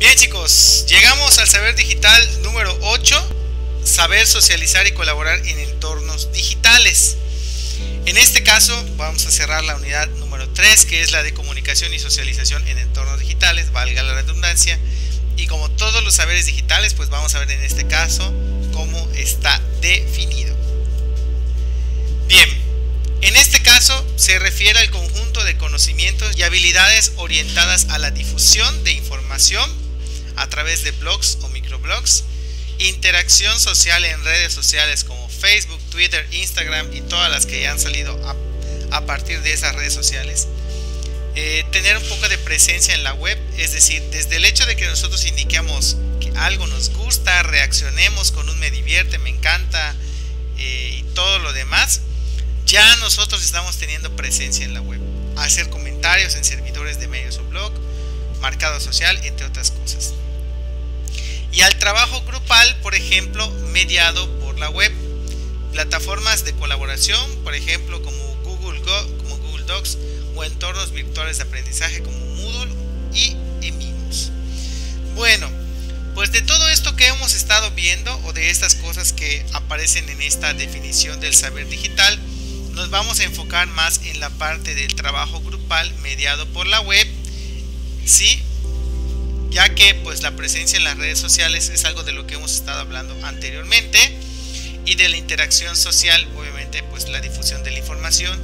Bien chicos, llegamos al saber digital número 8, saber socializar y colaborar en entornos digitales. En este caso vamos a cerrar la unidad número 3, que es la de comunicación y socialización en entornos digitales, valga la redundancia. Y como todos los saberes digitales, pues vamos a ver en este caso cómo está definido. Bien, en este caso se refiere al conjunto de conocimientos y habilidades orientadas a la difusión de información a través de blogs o microblogs, interacción social en redes sociales como Facebook, Twitter, Instagram y todas las que ya han salido a, partir de esas redes sociales. Eh, tener un poco de presencia en la web, es decir, desde el hecho de que nosotros indiquemos que algo nos gusta, reaccionemos con un me divierte, me encanta eh, y todo lo demás, ya nosotros estamos teniendo presencia en la web. Hacer comentarios en servidores de medios o blog, marcado social, entre otras cosas. Y al trabajo grupal, por ejemplo, mediado por la web. Plataformas de colaboración, por ejemplo, como Google, como Google Docs o entornos virtuales de aprendizaje como Moodle y Emimus. Bueno, pues de todo esto que hemos estado viendo o de estas cosas que aparecen en esta definición del saber digital, nos vamos a enfocar más en la parte del trabajo grupal mediado por la web, ¿sí? Ya que pues la presencia en las redes sociales es algo de lo que hemos estado hablando anteriormente y de la interacción social, obviamente pues la difusión de la información.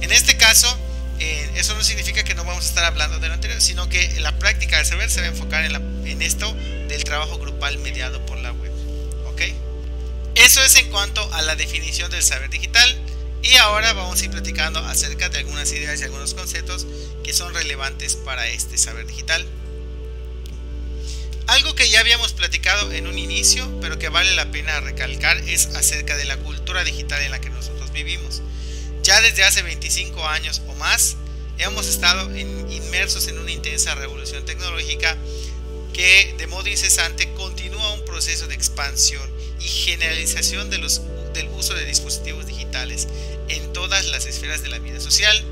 En este caso, eh, eso no significa que no vamos a estar hablando de lo anterior, sino que la práctica del saber se va a enfocar en, en esto del trabajo grupal mediado por la web. ¿Ok? Eso es en cuanto a la definición del saber digital. Y ahora vamos a ir platicando acerca de algunas ideas y algunos conceptos que son relevantes para este saber digital. Algo que ya habíamos platicado en un inicio, pero que vale la pena recalcar, es acerca de la cultura digital en la que nosotros vivimos. Ya desde hace 25 años o más, hemos estado inmersos en una intensa revolución tecnológica que de modo incesante continúa un proceso de expansión y generalización de los, del uso de dispositivos digitales en todas las esferas de la vida social.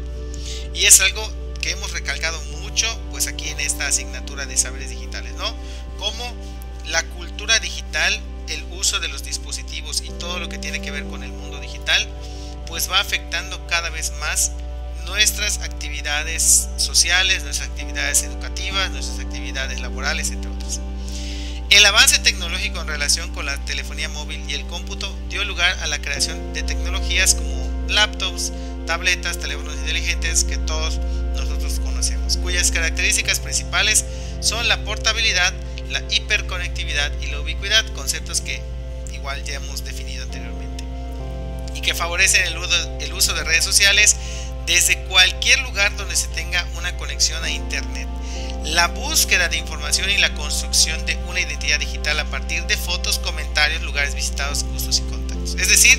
Y es algo que hemos recalcado mucho pues aquí en esta asignatura de saberes digitales, ¿no? Como la cultura digital, el uso de los dispositivos y todo lo que tiene que ver con el mundo digital, pues va afectando cada vez más nuestras actividades sociales, nuestras actividades educativas, nuestras actividades laborales, entre otras. El avance tecnológico en relación con la telefonía móvil y el cómputo dio lugar a la creación de tecnologías como laptops, tabletas, teléfonos inteligentes que todos nosotros conocemos, cuyas características principales son la portabilidad, la hiperconectividad y la ubicuidad, conceptos que igual ya hemos definido anteriormente, y que favorecen el uso, de redes sociales desde cualquier lugar donde se tenga una conexión a Internet. La búsqueda de información y la construcción de una identidad digital a partir de fotos, comentarios, lugares visitados, gustos y contactos. Es decir,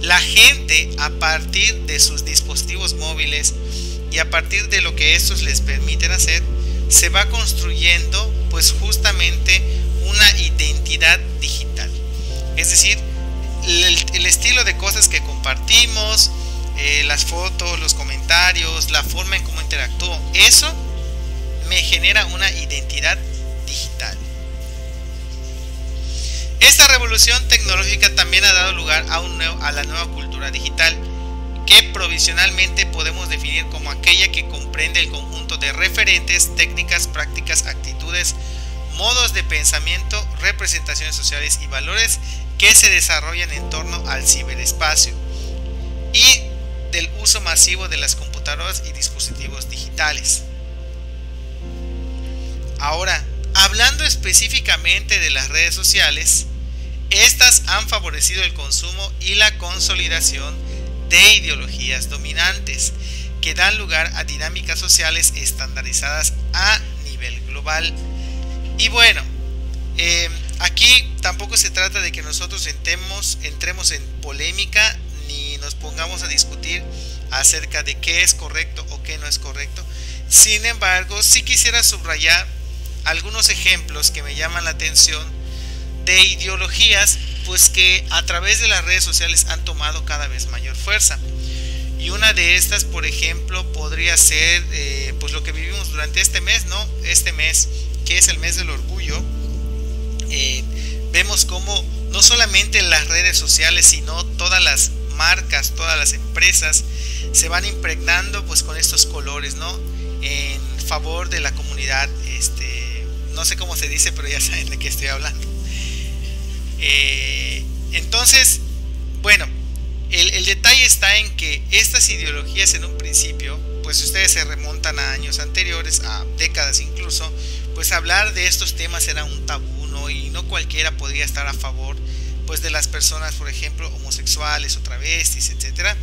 la gente a partir de sus dispositivos móviles y a partir de lo que estos les permiten hacer, se va construyendo pues justamente una identidad digital. Es decir, el, estilo de cosas que compartimos, eh, las fotos, los comentarios, la forma en cómo interactúo, eso me genera una identidad digital. Esta revolución tecnológica también ha dado lugar a, un a la nueva cultura digital, que provisionalmente podemos definir como aquella que comprende el conjunto de referentes, técnicas, prácticas, actitudes, modos de pensamiento, representaciones sociales y valores que se desarrollan en torno al ciberespacio y del uso masivo de las computadoras y dispositivos digitales. Ahora, hablando específicamente de las redes sociales, estas han favorecido el consumo y la consolidación de ideologías dominantes que dan lugar a dinámicas sociales estandarizadas a nivel global. Y bueno, eh, aquí tampoco se trata de que nosotros entremos, entremos en polémica ni nos pongamos a discutir acerca de qué es correcto o qué no es correcto. Sin embargo, sí quisiera subrayar algunos ejemplos que me llaman la atención de ideologías pues que a través de las redes sociales han tomado cada vez mayor fuerza. Y una de estas, por ejemplo, podría ser eh, pues lo que vivimos durante este mes, ¿no? Este mes que es el mes del orgullo, eh, vemos como no solamente las redes sociales, sino todas las marcas, todas las empresas se van impregnando pues con estos colores, ¿no? En favor de la comunidad, este, no sé cómo se dice, pero ya saben de qué estoy hablando. Eh, entonces, bueno, el, detalle está en que estas ideologías en un principio, pues ustedes se remontan a años anteriores, a décadas incluso, pues hablar de estos temas era un tabú, ¿no? Y no cualquiera podría estar a favor pues de las personas, por ejemplo, homosexuales o travestis, etcétera.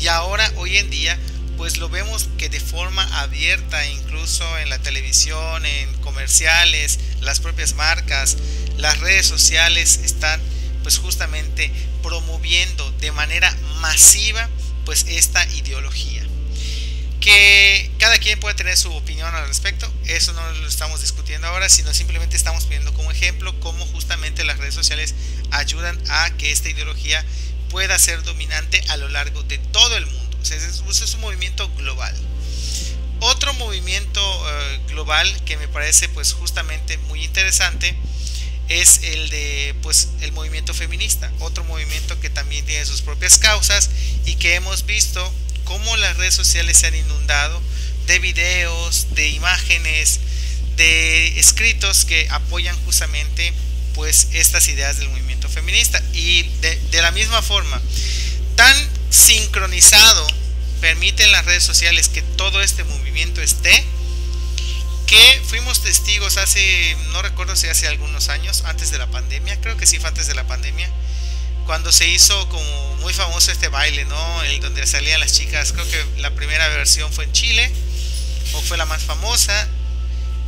Y ahora, hoy en día, pues lo vemos que de forma abierta, incluso en la televisión, en comerciales, las propias marcas, las redes sociales están pues justamente promoviendo de manera masiva pues esta ideología. Que cada quien puede tener su opinión al respecto, eso no lo estamos discutiendo ahora, sino simplemente estamos poniendo como ejemplo cómo justamente las redes sociales ayudan a que esta ideología pueda ser dominante a lo largo de todo el mundo. O sea, es, un movimiento global. Otro movimiento eh, global que me parece pues justamente muy interesante es el de pues el movimiento feminista, otro movimiento que también tiene sus propias causas y que hemos visto cómo las redes sociales se han inundado de videos, de imágenes, de escritos que apoyan justamente pues estas ideas del movimiento feminista. Y de, de la misma forma tan sincronizado permiten las redes sociales que todo este movimiento esté fuimos testigos hace, no recuerdo si hace algunos años, antes de la pandemia, creo que sí fue antes de la pandemia, cuando se hizo como muy famoso este baile, ¿no? El donde salían las chicas, creo que la primera versión fue en Chile, o fue la más famosa,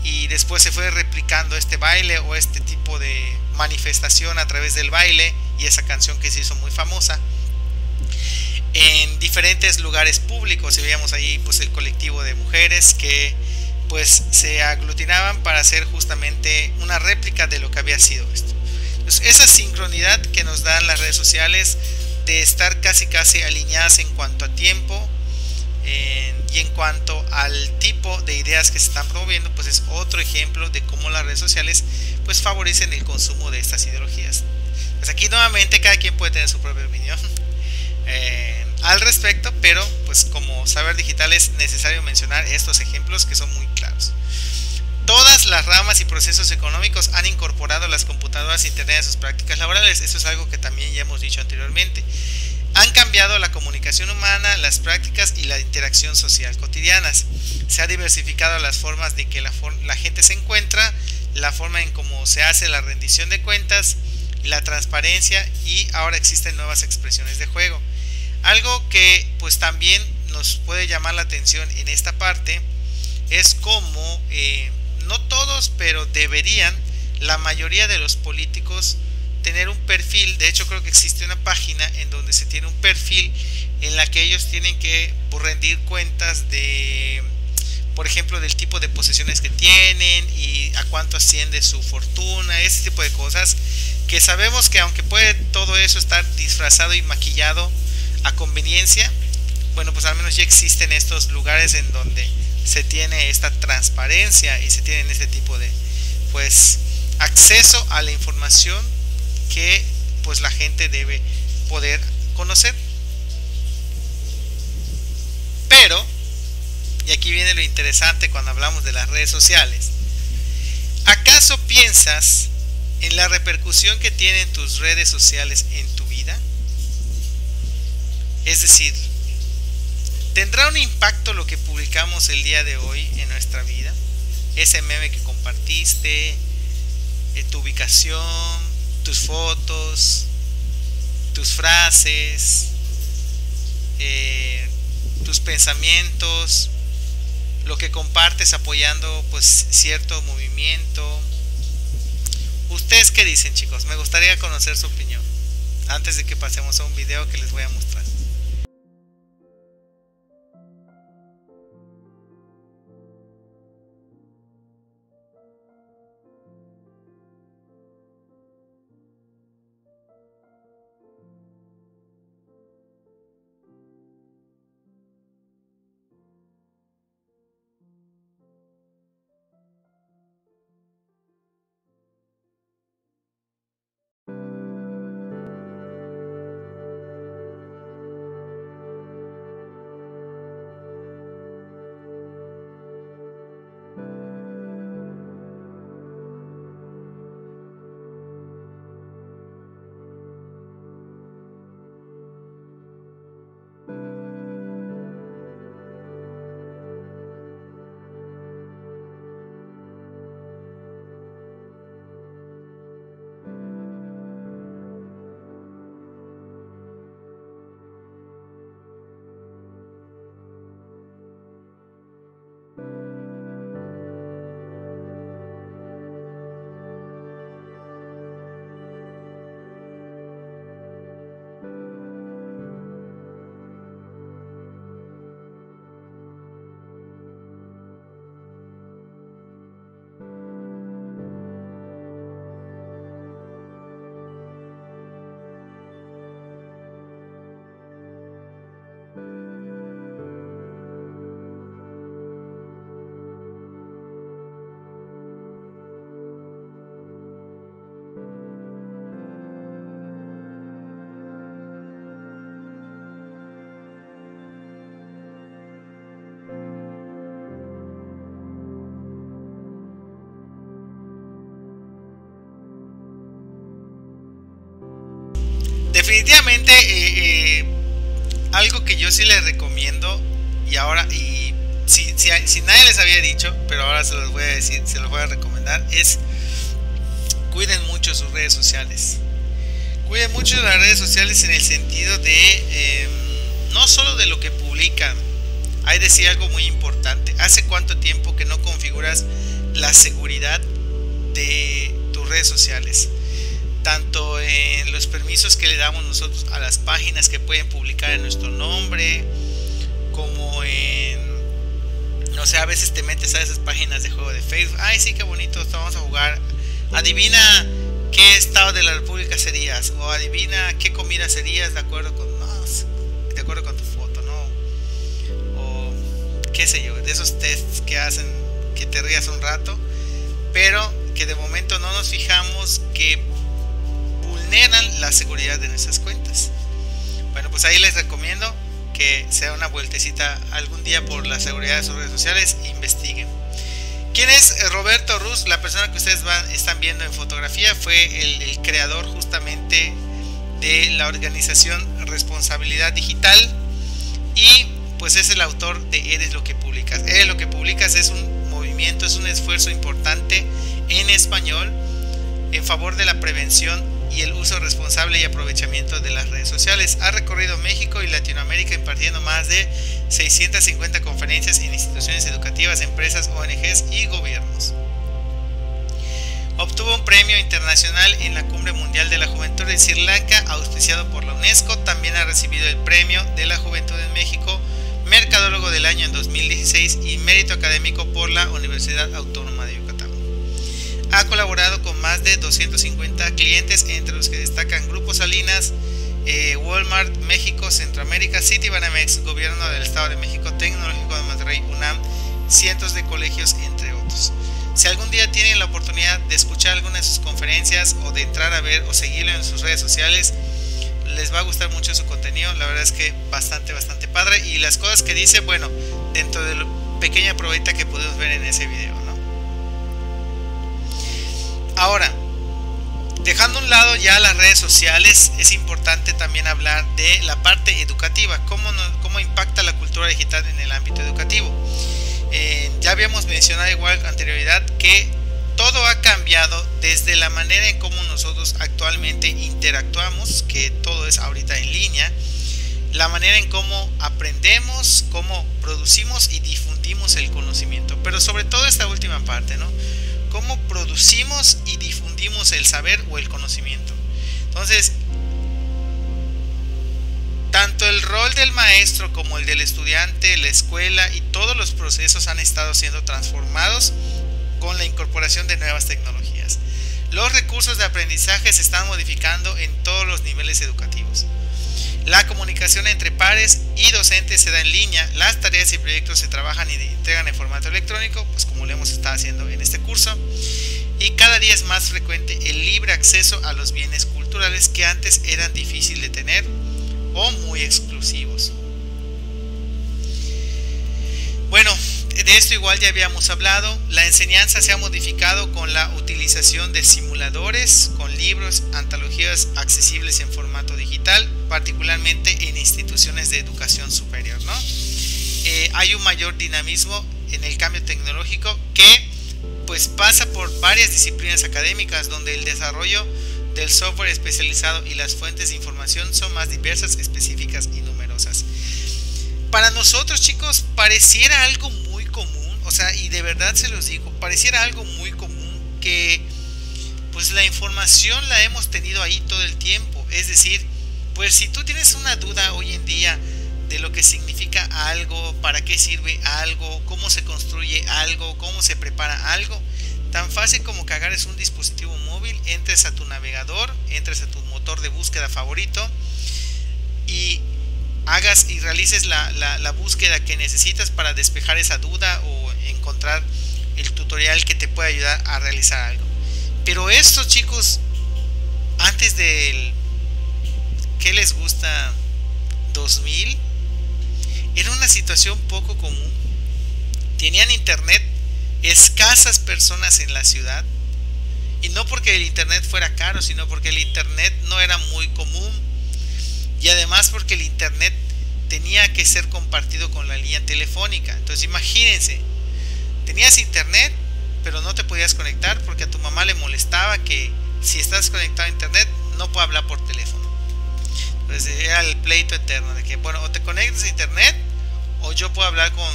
y después se fue replicando este baile o este tipo de manifestación a través del baile y esa canción que se hizo muy famosa en diferentes lugares públicos y veíamos ahí pues el colectivo de mujeres que pues se aglutinaban para hacer justamente una réplica de lo que había sido esto. esa sincronidad que nos dan las redes sociales de estar casi casi alineadas en cuanto a tiempo y en cuanto al tipo de ideas que se están promoviendo, pues es otro ejemplo de cómo las redes sociales pues favorecen el consumo de estas ideologías. Pues aquí nuevamente cada quien puede tener su propia opinión. Eh, al respecto, pero pues como saber digital es necesario mencionar estos ejemplos que son muy claros. Todas las ramas y procesos económicos han incorporado las computadoras e internet a sus prácticas laborales. Eso es algo que también ya hemos dicho anteriormente. Han cambiado la comunicación humana, las prácticas y la interacción social cotidianas. Se ha diversificado las formas de que la, la gente se encuentra, la forma en cómo se hace la rendición de cuentas, la transparencia y ahora existen nuevas expresiones de juego. Algo que pues también nos puede llamar la atención en esta parte es como eh, no todos, pero deberían la mayoría de los políticos tener un perfil. De hecho, creo que existe una página en donde se tiene un perfil en la que ellos tienen que rendir cuentas de, por ejemplo, del tipo de posesiones que tienen y a cuánto asciende su fortuna, ese tipo de cosas que sabemos que aunque puede todo eso estar disfrazado y maquillado, a conveniencia, bueno, pues al menos ya existen estos lugares en donde se tiene esta transparencia y se tiene este tipo de pues acceso a la información que pues la gente debe poder conocer. Pero, y aquí viene lo interesante cuando hablamos de las redes sociales, ¿acaso piensas en la repercusión que tienen tus redes sociales en? Es decir, ¿tendrá un impacto lo que publicamos el día de hoy en nuestra vida? Ese meme que compartiste, eh, tu ubicación, tus fotos, tus frases, eh, tus pensamientos, lo que compartes apoyando pues cierto movimiento. ¿Ustedes qué dicen chicos? Me gustaría conocer su opinión antes de que pasemos a un video que les voy a mostrar. Definitivamente eh, eh, algo que yo sí les recomiendo y ahora y si, si, nadie les había dicho pero ahora se los voy a decir se los voy a recomendar es cuiden mucho sus redes sociales. Cuiden mucho las redes sociales en el sentido de em, no solo de lo que publican hay decir algo muy importante. Hace cuánto tiempo que no configuras la seguridad de tus redes sociales tanto en los permisos que le damos nosotros a las páginas que pueden publicar en nuestro nombre, como en, no sé, a veces te metes a esas páginas de juego de Facebook, ay sí, qué bonito, vamos a jugar, adivina qué estado de la República serías, o adivina qué comida serías de acuerdo con, de acuerdo con tu foto, ¿no? O qué sé yo, de esos tests que hacen que te rías un rato, pero que de momento no nos fijamos que vulneran la seguridad de nuestras cuentas. Bueno, pues ahí les recomiendo que sea una vueltecita algún día por la seguridad de sus redes sociales e investiguen. ¿Quién es eh, Roberto Ruz? La persona que ustedes van, están viendo en fotografía fue el, el creador justamente de la organización Responsabilidad Digital y pues es el autor de Eres lo que publicas. Eres lo que publicas es un movimiento, es un esfuerzo importante en español en favor de la prevención y el uso responsable y aprovechamiento de las redes sociales. Ha recorrido México y Latinoamérica impartiendo más de 650 conferencias en instituciones educativas, empresas, ONGs y gobiernos. Obtuvo un premio internacional en la Cumbre Mundial de la Juventud de Sri Lanka, auspiciado por la UNESCO. También ha recibido el Premio de la Juventud en México, Mercadólogo del Año en 2016 y Mérito Académico por la Universidad Autónoma de Yucatán. Ha colaborado con más de 250 clientes, entre los que destacan Grupos Salinas, eh, Walmart, México, Centroamérica, Citibanamex, Gobierno del Estado de México, Tecnológico de Monterrey, UNAM, cientos de colegios, entre otros. Si algún día tienen la oportunidad de escuchar alguna de sus conferencias o de entrar a ver o seguirlo en sus redes sociales, les va a gustar mucho su contenido. La verdad es que bastante, bastante padre. Y las cosas que dice, bueno, dentro de la pequeña probeta que pudimos ver en ese video. Ahora, dejando a un lado ya las redes sociales, es importante también hablar de la parte educativa, cómo, cómo impacta la cultura digital en el ámbito educativo. Eh, ya habíamos mencionado igual anterioridad que todo ha cambiado desde la manera en cómo nosotros actualmente interactuamos, que todo es ahorita en línea, la manera en cómo aprendemos, cómo producimos y difundimos el conocimiento, pero sobre todo esta última parte, ¿no? Cómo producimos y difundimos el saber o el conocimiento. Entonces, tanto el rol del maestro como el del estudiante, la escuela y todos los procesos han estado siendo transformados con la incorporación de nuevas tecnologías. Los recursos de aprendizaje se están modificando en todos los niveles educativos. La comunicación entre pares y docentes se da en línea. Las tareas y proyectos se trabajan y entregan en formato electrónico, pues como lo hemos estado haciendo en este curso. Y cada día es más frecuente el libre acceso a los bienes culturales que antes eran difíciles de tener o muy exclusivos. Bueno, de esto igual ya habíamos hablado. La enseñanza se ha modificado con la utilización de simuladores, con libros, antologías accesibles en formato digital, particularmente en instituciones de educación superior. ¿no? Eh, hay un mayor dinamismo en el cambio tecnológico que pues pasa por varias disciplinas académicas donde el desarrollo del software especializado y las fuentes de información son más diversas, específicas y numerosas. Para nosotros chicos pareciera algo o sea, y de verdad se los digo, pareciera algo muy común que pues la información la hemos tenido ahí todo el tiempo. Es decir, pues si tú tienes una duda hoy en día de lo que significa algo, para qué sirve algo, cómo se construye algo, cómo se prepara algo, tan fácil como que agarres un dispositivo móvil, entres a tu navegador, entres a tu motor de búsqueda favorito y hagas y realices la, la búsqueda que necesitas para despejar esa duda o encontrar el tutorial que te puede ayudar a realizar algo. Pero esto chicos, antes del que les gusta 2000, era una situación poco común. Tenían internet escasas personas en la ciudad. Y no porque el internet fuera caro, sino porque el internet no era muy común. y además porque el internet tenía que ser compartido con la línea telefónica. Entonces imagínense, tenías internet, pero no te podías conectar porque a tu mamá le molestaba que si estás conectado a internet no puede hablar por teléfono. Entonces era el pleito eterno de que, bueno, o te conectas a internet o yo puedo hablar con,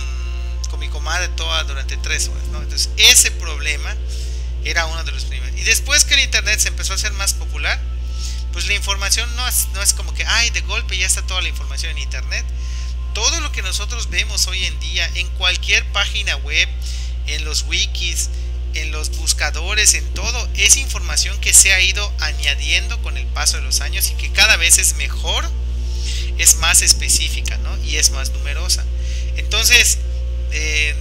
con mi comadre toda durante tres horas. Entonces ese problema era uno de los primeros. Y después que el internet se empezó a hacer más popular, pues la información no es, no es como que, ay, de golpe ya está toda la información en internet. Todo lo que nosotros vemos hoy en día en cualquier página web, en los wikis, en los buscadores, en todo, es información que se ha ido añadiendo con el paso de los años y que cada vez es mejor, es más específica ¿no? y es más numerosa. Entonces, eh,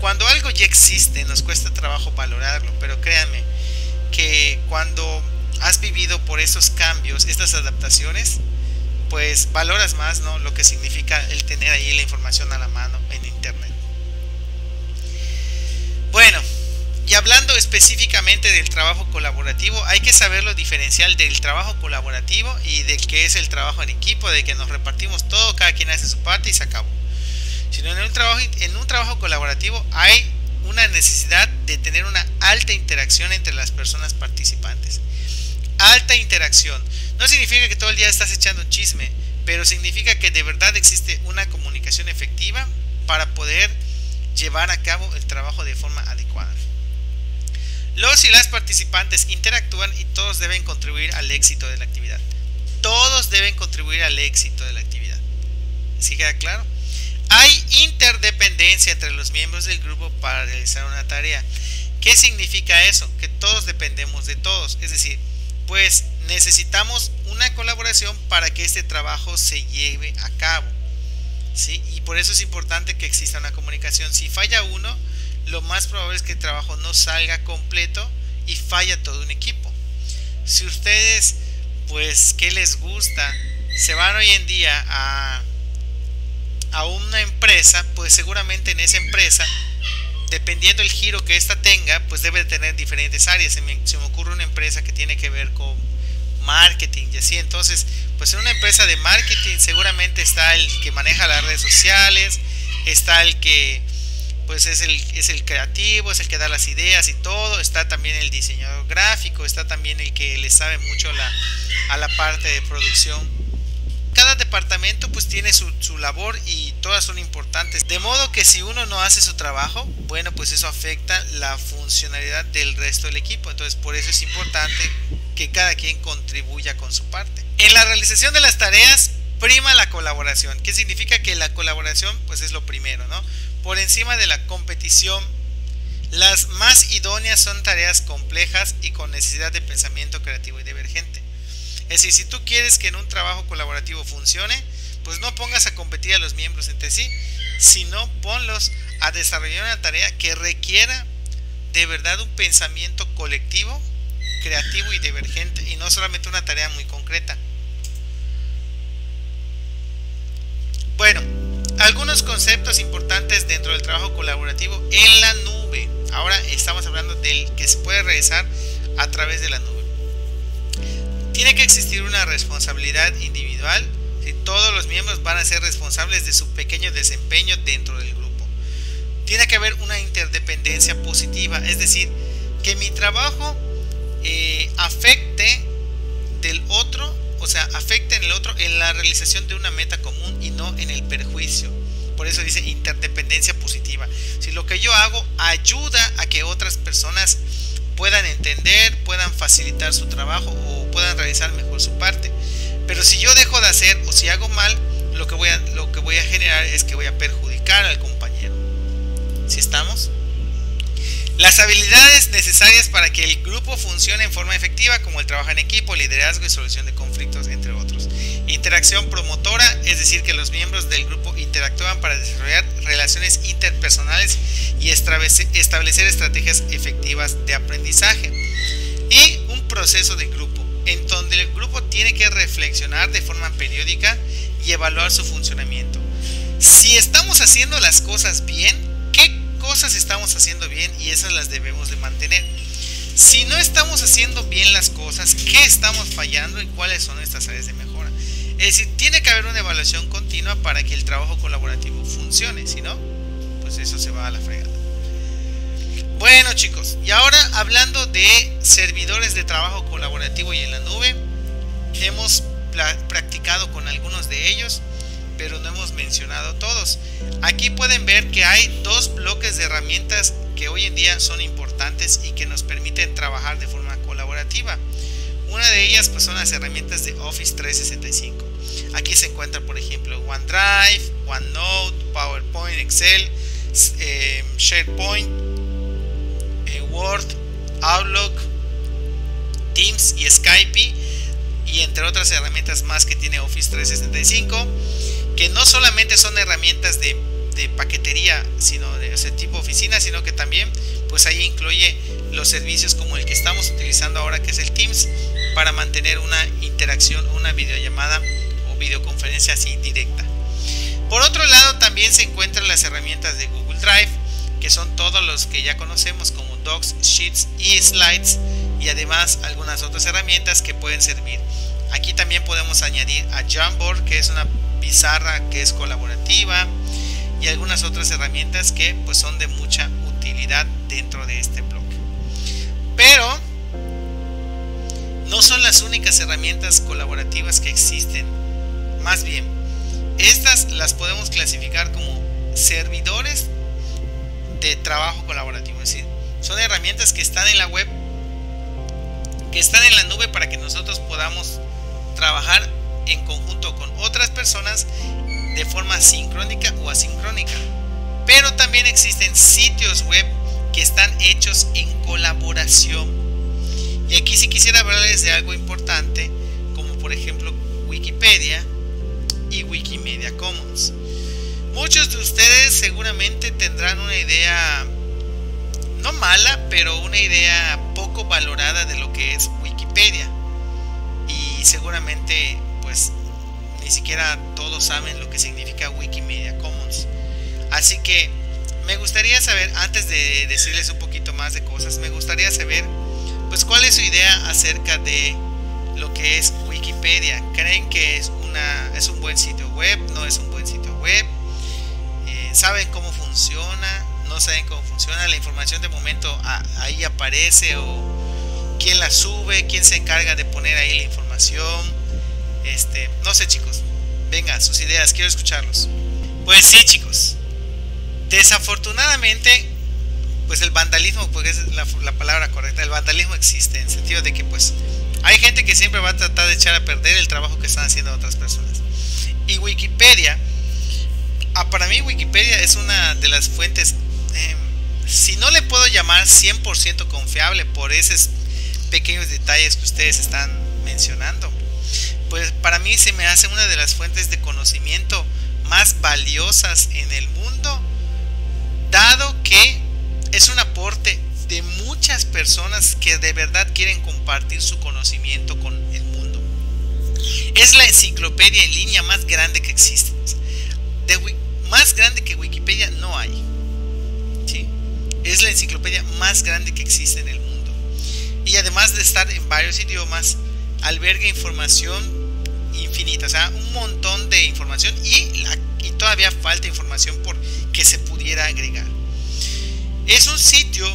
cuando algo ya existe, nos cuesta trabajo valorarlo, pero créanme que cuando has vivido por esos cambios, estas adaptaciones, pues valoras más ¿no? lo que significa el tener ahí la información a la mano en internet. Bueno, y hablando específicamente del trabajo colaborativo, hay que saber lo diferencial del trabajo colaborativo y del que es el trabajo en equipo, de que nos repartimos todo, cada quien hace su parte y se acabó. Sino en un trabajo, en un trabajo colaborativo hay una necesidad de tener una alta interacción entre las personas participantes alta interacción. No significa que todo el día estás echando chisme, pero significa que de verdad existe una comunicación efectiva para poder llevar a cabo el trabajo de forma adecuada. Los y las participantes interactúan y todos deben contribuir al éxito de la actividad. Todos deben contribuir al éxito de la actividad. ¿Sí queda claro? Hay interdependencia entre los miembros del grupo para realizar una tarea. ¿Qué significa eso? Que todos dependemos de todos. Es decir, pues necesitamos una colaboración para que este trabajo se lleve a cabo. ¿Sí? Y por eso es importante que exista una comunicación. Si falla uno, lo más probable es que el trabajo no salga completo y falla todo un equipo. Si ustedes, pues, ¿qué les gusta? Se van hoy en día a, a una empresa, pues seguramente en esa empresa dependiendo el giro que ésta tenga, pues debe tener diferentes áreas. Se me, se me, ocurre una empresa que tiene que ver con marketing y así. Entonces, pues en una empresa de marketing seguramente está el que maneja las redes sociales, está el que pues es el, es el creativo, es el que da las ideas y todo, está también el diseñador gráfico, está también el que le sabe mucho la, a la parte de producción cada departamento pues tiene su, labor y todas son importantes. De modo que si uno no hace su trabajo, bueno pues eso afecta la funcionalidad del resto del equipo. Entonces por eso es importante que cada quien contribuya con su parte. En la realización de las tareas prima la colaboración. ¿Qué significa que la colaboración pues es lo primero, ¿no? Por encima de la competición las más idóneas son tareas complejas y con necesidad de pensamiento creativo y divergente. Es decir, si tú quieres que en un trabajo colaborativo funcione, pues no pongas a competir a los miembros entre sí, sino ponlos a desarrollar una tarea que requiera de verdad un pensamiento colectivo, creativo y divergente, y no solamente una tarea muy concreta. Bueno, algunos conceptos importantes dentro del trabajo colaborativo en la nube. Ahora estamos hablando del que se puede realizar a través de la nube. Tiene que existir una responsabilidad individual si todos los miembros van a ser responsables de su pequeño desempeño dentro del grupo. Tiene que haber una interdependencia positiva, es decir, que mi trabajo eh, afecte del otro, o sea, afecte en el otro en la realización de una meta común y no en el perjuicio. Por eso dice interdependencia positiva. Si lo que yo hago ayuda a que otras personas puedan entender, puedan facilitar su trabajo o puedan realizar mejor su parte. Pero si yo dejo de hacer o si hago mal, lo que voy a, lo que voy a generar es que voy a perjudicar al compañero. ¿Si estamos? Las habilidades necesarias para que el grupo funcione en forma efectiva, como el trabajo en equipo, liderazgo y solución de conflictos, entre otros. Interacción promotora, es decir, que los miembros del grupo interactúan para desarrollar relaciones interpersonales y establecer estrategias efectivas de aprendizaje. Y un proceso de grupo, en donde el grupo tiene que reflexionar de forma periódica y evaluar su funcionamiento. Si estamos haciendo las cosas bien, ¿qué cosas estamos haciendo bien y esas las debemos de mantener? Si no estamos haciendo bien las cosas, ¿qué estamos fallando y cuáles son nuestras áreas de mejora? Es decir, tiene que haber una evaluación continua para que el trabajo colaborativo funcione, si no, pues eso se va a la fregada. Bueno chicos, y ahora hablando de servidores de trabajo colaborativo y en la nube, hemos practicado con algunos de ellos, pero no hemos mencionado todos. Aquí pueden ver que hay dos bloques de herramientas que hoy en día son importantes y que nos permiten trabajar de forma colaborativa. Una de ellas pues, son las herramientas de Office 365. Aquí se encuentra por ejemplo OneDrive, OneNote, PowerPoint, Excel, eh, SharePoint, eh, Word, Outlook, Teams y Skype y entre otras herramientas más que tiene Office 365 que no solamente son herramientas de, paquetería sino de ese tipo oficina sino que también pues ahí incluye los servicios como el que estamos utilizando ahora que es el Teams para mantener una interacción una videollamada o videoconferencia así directa por otro lado también se encuentran las herramientas de Google Drive que son todos los que ya conocemos como Docs, Sheets y Slides y además algunas otras herramientas que pueden servir. Aquí también podemos añadir a Jamboard, que es una pizarra que es colaborativa y algunas otras herramientas que pues son de mucha utilidad dentro de este blog. Pero no son las únicas herramientas colaborativas que existen. Más bien, estas las podemos clasificar como servidores de trabajo colaborativo. Es decir, son herramientas que están en la web que están en la nube para que nosotros podamos trabajar en conjunto con otras personas de forma sincrónica o asincrónica. Pero también existen sitios web que están hechos en colaboración. Y aquí si quisiera hablarles de algo importante, como por ejemplo Wikipedia y Wikimedia Commons. Muchos de ustedes seguramente tendrán una idea no mala, pero una idea poco valorada de lo que es Wikipedia. Seguramente, pues, ni siquiera todos saben lo que significa Wikimedia Commons. Así que me gustaría saber, antes de decirles un poquito más de cosas, me gustaría saber, pues, cuál es su idea acerca de lo que es Wikipedia. ¿Creen que es, una, es un buen sitio web? ¿No es un buen sitio web? Eh, ¿Saben cómo funciona? no saben cómo funciona, la información de momento ahí aparece o quién la sube, quién se encarga de poner ahí la información. Este, no sé chicos, venga, sus ideas, quiero escucharlos. Pues sí chicos, desafortunadamente, pues el vandalismo, porque es la, la palabra correcta, el vandalismo existe en sentido de que pues hay gente que siempre va a tratar de echar a perder el trabajo que están haciendo otras personas. Y Wikipedia, ah, para mí Wikipedia es una de las fuentes Em, si no le puedo llamar 100% confiable por esos pequeños detalles que ustedes están mencionando, pues para mí se me hace una de las fuentes de conocimiento más valiosas en el mundo, dado que es un aporte de muchas personas que de verdad quieren compartir su conocimiento con el mundo. Es la enciclopedia en línea más grande que existe. De, más grande que Wikipedia no hay. Es la enciclopedia más grande que existe en el mundo. Y además de estar en varios idiomas, alberga información infinita, o sea, un montón de información y, todavía falta información por que se pudiera agregar. Es un sitio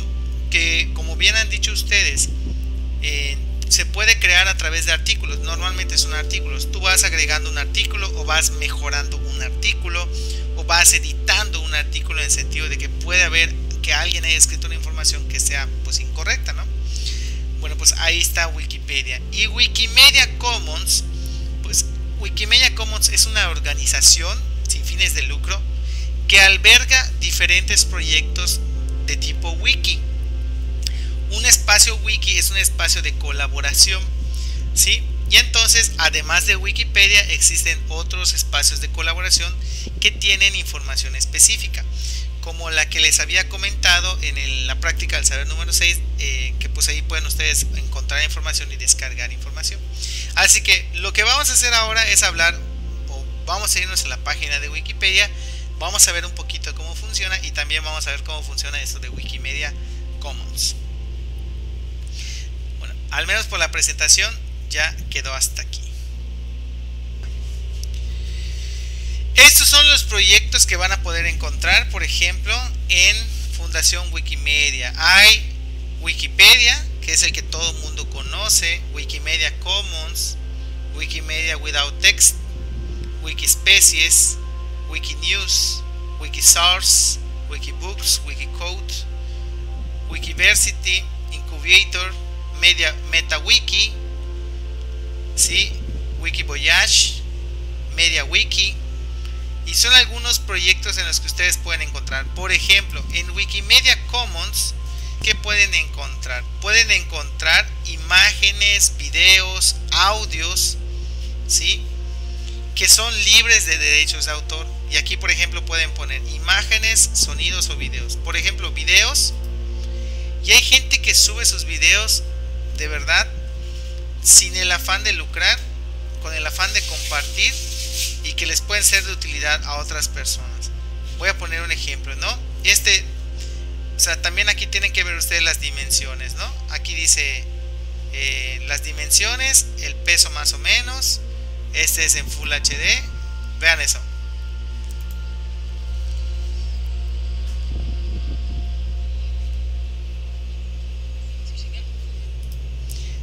que, como bien han dicho ustedes, eh, se puede crear a través de artículos. Normalmente son artículos. Tú vas agregando un artículo o vas mejorando un artículo o vas editando un artículo en el sentido de que puede haber que alguien haya escrito una información que sea pues incorrecta, ¿no? Bueno, pues ahí está Wikipedia. Y Wikimedia Commons, pues Wikimedia Commons es una organización sin fines de lucro que alberga diferentes proyectos de tipo wiki. Un espacio wiki es un espacio de colaboración, ¿sí? Y entonces, además de Wikipedia, existen otros espacios de colaboración que tienen información específica como la que les había comentado en la práctica del saber número 6, eh, que pues ahí pueden ustedes encontrar información y descargar información. Así que lo que vamos a hacer ahora es hablar, o vamos a irnos a la página de Wikipedia, vamos a ver un poquito cómo funciona y también vamos a ver cómo funciona esto de Wikimedia Commons. Bueno, al menos por la presentación ya quedó hasta aquí. Son los proyectos que van a poder encontrar, por ejemplo, en Fundación Wikimedia? Hay Wikipedia, que es el que todo el mundo conoce, Wikimedia Commons, Wikimedia Without Text, Wikispecies, Wikinews, Wikisource, Wikibooks, Wikicode, Wikiversity, Incubator, Media, MetaWiki, ¿sí? Wikivoyage, MediaWiki, y son algunos proyectos en los que ustedes pueden encontrar. Por ejemplo, en Wikimedia Commons, ¿qué pueden encontrar? Pueden encontrar imágenes, videos, audios, ¿sí? Que son libres de derechos de autor. Y aquí, por ejemplo, pueden poner imágenes, sonidos o videos. Por ejemplo, videos. Y hay gente que sube sus videos de verdad sin el afán de lucrar, con el afán de compartir y que les pueden ser de utilidad a otras personas. Voy a poner un ejemplo, ¿no? Este, o sea, también aquí tienen que ver ustedes las dimensiones, ¿no? Aquí dice eh, las dimensiones, el peso más o menos. Este es en Full HD. Vean eso.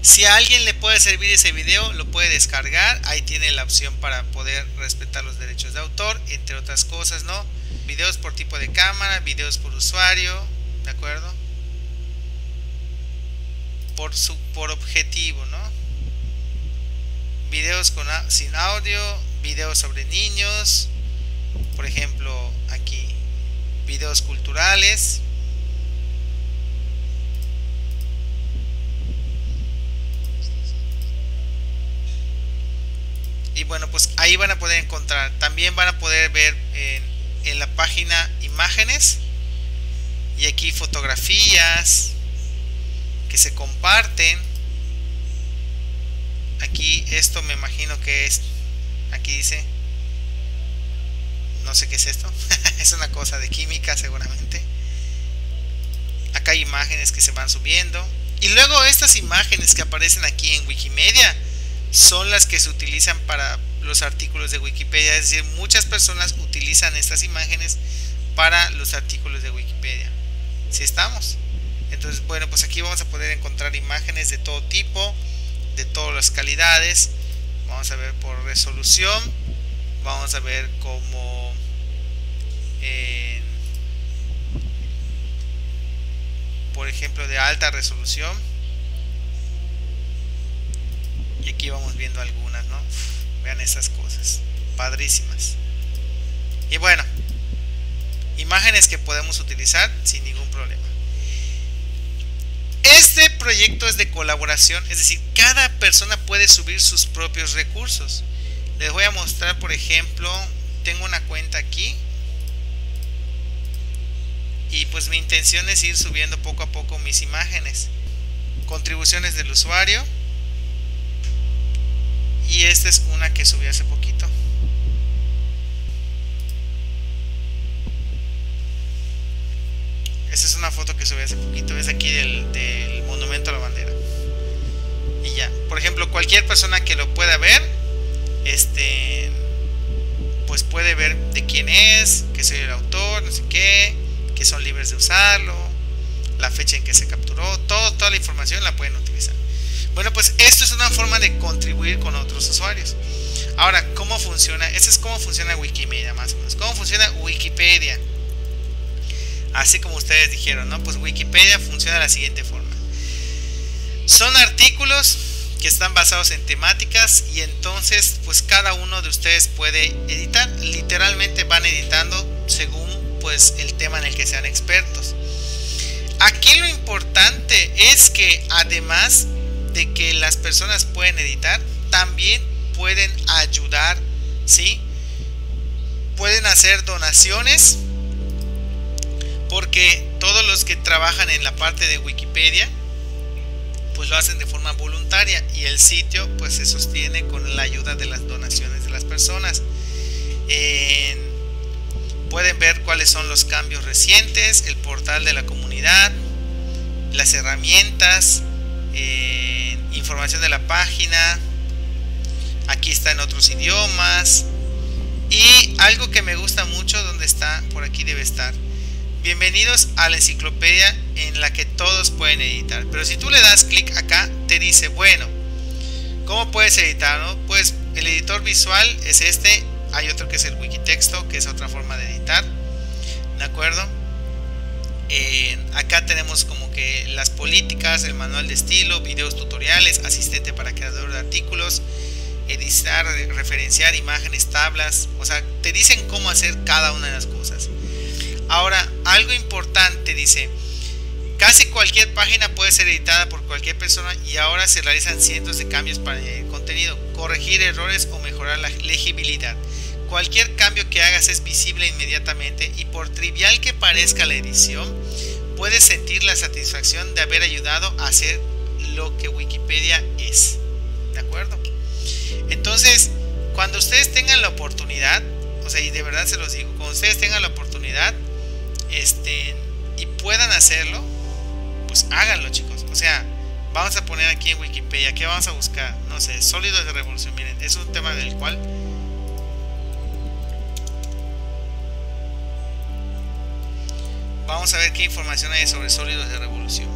Si a alguien le puede servir ese video, lo puede descargar. Ahí tiene la opción para poder respetar los derechos de autor, entre otras cosas, ¿no? Videos por tipo de cámara, videos por usuario, ¿de acuerdo? Por, su, por objetivo, ¿no? Videos con, sin audio, videos sobre niños, por ejemplo, aquí, videos culturales, y bueno pues ahí van a poder encontrar. También van a poder ver en, la página imágenes y aquí fotografías que se comparten. Aquí esto me imagino que es aquí dice no sé qué es esto es una cosa de química seguramente. Acá hay imágenes que se van subiendo. Y luego estas imágenes que aparecen aquí en Wikimedia son las que se utilizan para los artículos de Wikipedia. Es decir, muchas personas utilizan estas imágenes para los artículos de Wikipedia. Si estamos? Entonces, bueno, pues aquí vamos a poder encontrar imágenes de todo tipo, de todas las calidades. Vamos a ver por resolución. Vamos a ver como por ejemplo, de alta resolución y aquí vamos viendo algunas, ¿no? Vean esas cosas. Padrísimas. Y bueno, imágenes que podemos utilizar sin ningún problema. Este proyecto es de colaboración, es decir, cada persona puede subir sus propios recursos. Les voy a mostrar, por ejemplo, tengo una cuenta aquí. Y pues mi intención es ir subiendo poco a poco mis imágenes. Contribuciones del usuario y esta es una que subí hace poquito. Esta es una foto que subí hace poquito es aquí del, monumento a la bandera. Y ya por ejemplo cualquier persona que lo pueda ver este pues puede ver de quién es que soy el autor no sé qué que son libres de usarlo la fecha en que se capturó todo, toda la información la pueden utilizar bueno, pues esto es una forma de contribuir con otros usuarios. Ahora, ¿cómo funciona? Este es cómo funciona Wikimedia más o menos. ¿Cómo funciona Wikipedia? Así como ustedes dijeron, ¿no? Pues Wikipedia funciona de la siguiente forma. Son artículos que están basados en temáticas y entonces pues cada uno de ustedes puede editar. Literalmente van editando según pues el tema en el que sean expertos. Aquí lo importante es que además de que las personas pueden editar, también pueden ayudar, ¿sí? Pueden hacer donaciones, porque todos los que trabajan en la parte de Wikipedia, pues lo hacen de forma voluntaria y el sitio pues se sostiene con la ayuda de las donaciones de las personas. pueden ver cuáles son los cambios recientes, el portal de la comunidad, las herramientas, información de la página. Aquí está en otros idiomas. Y algo que me gusta mucho, donde está, por aquí debe estar. Bienvenidos a la enciclopedia en la que todos pueden editar. Pero si tú le das clic acá, te dice, bueno, ¿cómo puedes editar? Pues el editor visual es este. Hay otro que es el Wikitexto, que es otra forma de editar. ¿De acuerdo? Acá tenemos como que las políticas, el manual de estilo, videos tutoriales, asistente para creador de artículos, editar, referenciar imágenes, tablas, o sea, te dicen cómo hacer cada una de las cosas. Ahora, algo importante dice, casi cualquier página puede ser editada por cualquier persona y ahora se realizan cientos de cambios para el contenido, corregir errores o mejorar la legibilidad. Cualquier cambio que hagas es visible inmediatamente y por trivial que parezca la edición, puedes sentir la satisfacción de haber ayudado a hacer lo que Wikipedia es. ¿De acuerdo? Entonces, cuando ustedes tengan la oportunidad, o sea, y de verdad se los digo, cuando ustedes tengan la oportunidad, este, y puedan hacerlo, pues háganlo, chicos. O sea, vamos a poner aquí en Wikipedia, ¿qué vamos a buscar? No sé, sólidos de revolución. Miren, es un tema del cual vamos a ver qué información hay sobre sólidos de revolución.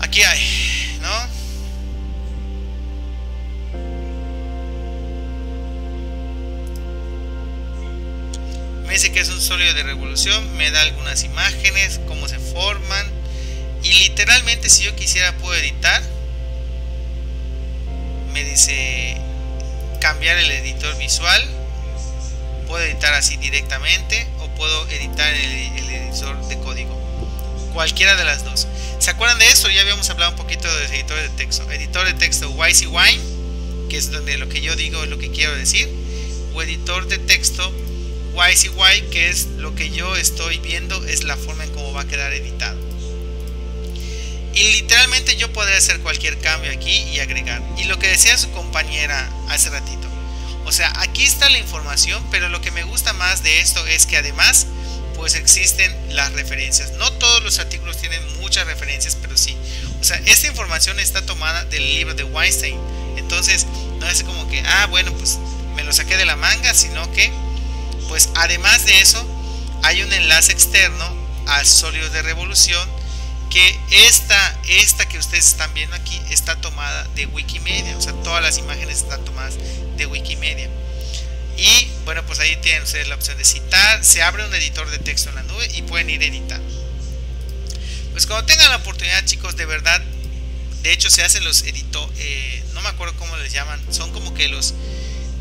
Aquí hay, ¿no? dice que es un sólido de revolución, me da algunas imágenes, cómo se forman. Y literalmente si yo quisiera puedo editar. Me dice cambiar el editor visual. Puedo editar así directamente o puedo editar el, el editor de código. Cualquiera de las dos. ¿Se acuerdan de eso? Ya habíamos hablado un poquito de editor de texto. Editor de texto YCWine, que es donde lo que yo digo es lo que quiero decir. O editor de texto YCY, que es lo que yo estoy viendo, es la forma en cómo va a quedar editado. Y literalmente yo podría hacer cualquier cambio aquí y agregar. Y lo que decía su compañera hace ratito. O sea, aquí está la información, pero lo que me gusta más de esto es que además pues existen las referencias. No todos los artículos tienen muchas referencias, pero sí. O sea, esta información está tomada del libro de Weinstein. Entonces, no es como que, ah, bueno, pues me lo saqué de la manga, sino que pues además de eso hay un enlace externo al sólido de revolución que esta, esta que ustedes están viendo aquí está tomada de Wikimedia, o sea, todas las imágenes están tomadas de Wikimedia. Y bueno, pues ahí tienen ustedes la opción de citar, se abre un editor de texto en la nube y pueden ir editando. Pues cuando tengan la oportunidad, chicos, de verdad, de hecho se hacen los editores, eh, no me acuerdo cómo les llaman, son como que los,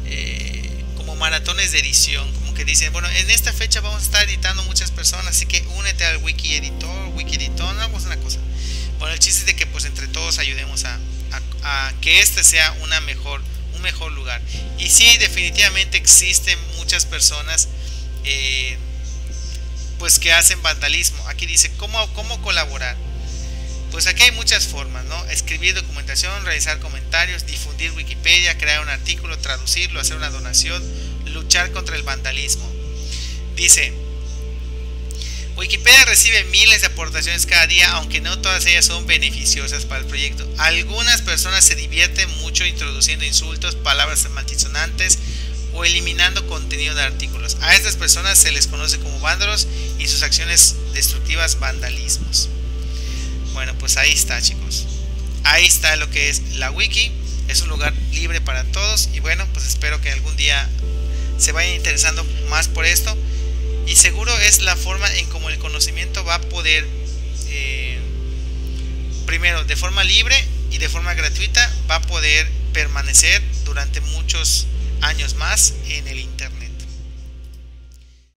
eh, como maratones de edición, que dicen, bueno, en esta fecha vamos a estar editando muchas personas, así que únete al wiki editor, wiki editor, no hagamos una cosa. Bueno, el chiste es de que pues entre todos ayudemos a, que este sea una mejor, mejor lugar. Y sí, definitivamente existen muchas personas eh, pues que hacen vandalismo. Aquí dice, ¿cómo, ¿cómo colaborar? Pues aquí hay muchas formas, ¿no? Escribir documentación, realizar comentarios, difundir Wikipedia, crear un artículo, traducirlo, hacer una donación, luchar contra el vandalismo. Dice, Wikipedia recibe miles de aportaciones cada día, aunque no todas ellas son beneficiosas para el proyecto. Algunas personas se divierten mucho introduciendo insultos, palabras maldicionantes o eliminando contenido de artículos. A estas personas se les conoce como vándalos y sus acciones destructivas vandalismos. Bueno, pues ahí está, chicos. Ahí está lo que es la wiki. Es un lugar libre para todos y bueno, pues espero que algún día se vayan interesando más por esto y seguro es la forma en como el conocimiento va a poder eh, primero de forma libre y de forma gratuita va a poder permanecer durante muchos años más en el internet